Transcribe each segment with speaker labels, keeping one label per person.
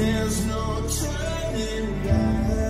Speaker 1: There's no turning back.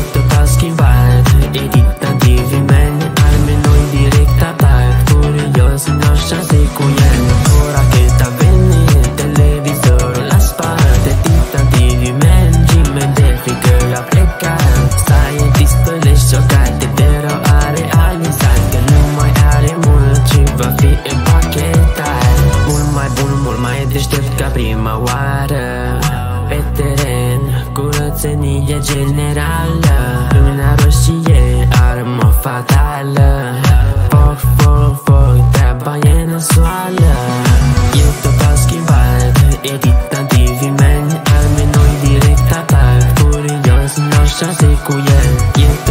Speaker 2: mă oară Pe teren, curățenie generală. Luna roșie, armă fatală. Foc, foc, foc, treaba e nasoală. E total schimbat, edita divimen Arme noi direct atac, furios, n-aș cu el. E